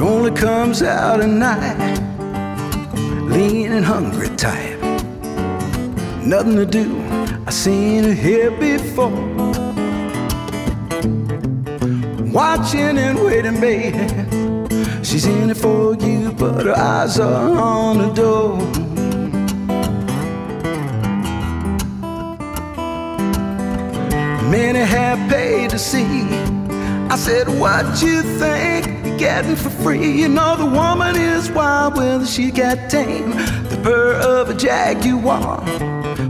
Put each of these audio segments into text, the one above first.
only comes out at night. Lean and hungry type. Nothing to do. I seen her here before. Watching and waiting, baby. She's in it for you, but her eyes are on the door. Many have paid to see. I said, What you think getting for free? You know, the woman is wild, whether she got tame. The purr of a jaguar.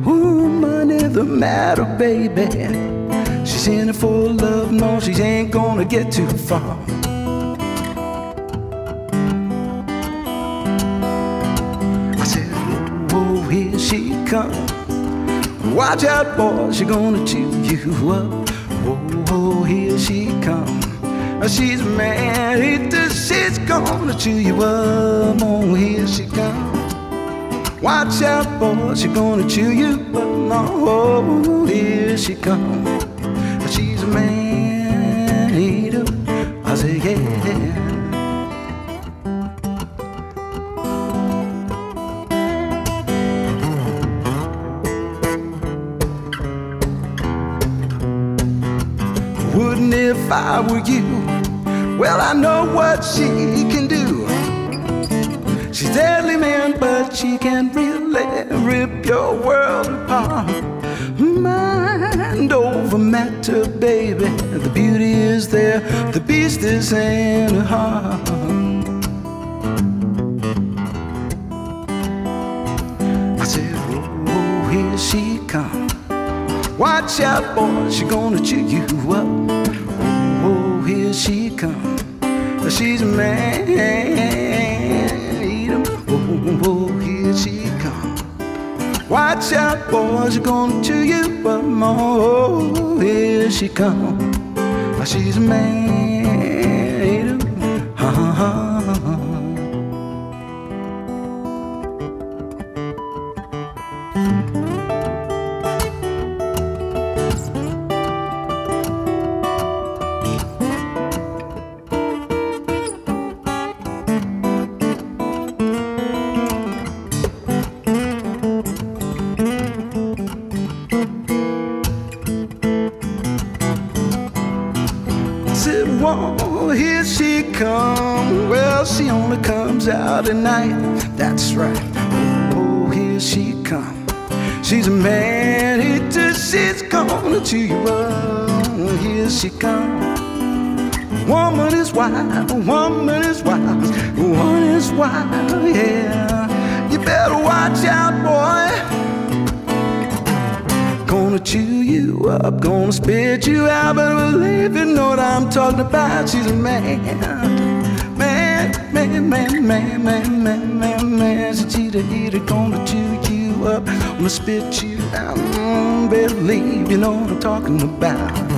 Ooh, money the matter, baby. She's in it for love, no, she ain't gonna get too far. I said, Oh, here she comes. Watch out, boy, she gonna chew you up. Oh, oh here she comes. She's married to she's gonna chew you up. Oh, here she comes. Watch out, boy, she gonna chew you up. Oh, here she comes. She's a man eater. I say, yeah. Wouldn't if I were you? Well, I know what she can do. She's deadly, man, but she can really rip your world apart. Mind over matter, baby. The beauty is there, the beast is in her heart. I said, Oh, here she comes. Watch out, boy, she gonna chew you up. Oh, here. She's a man. eater. Oh, oh, here she comes. Watch out, boy, she gonna chew you up. Oh, here she comes. She's a man. Said, Whoa, here she come. Well, she only comes out at night. That's right. Oh, here she come. She's a man eater. She's gonna chew you up. Here she come. Woman is wild. Woman is wild. One is wild. Yeah. You better watch out, boy chew you up, gonna spit you out, but believe you know what I'm talking about. She's a man, man, man, man, man, man, man, man, man. She's a cheater, eater, gonna chew you up, gonna spit you out. Mm, believe you know what I'm talking about.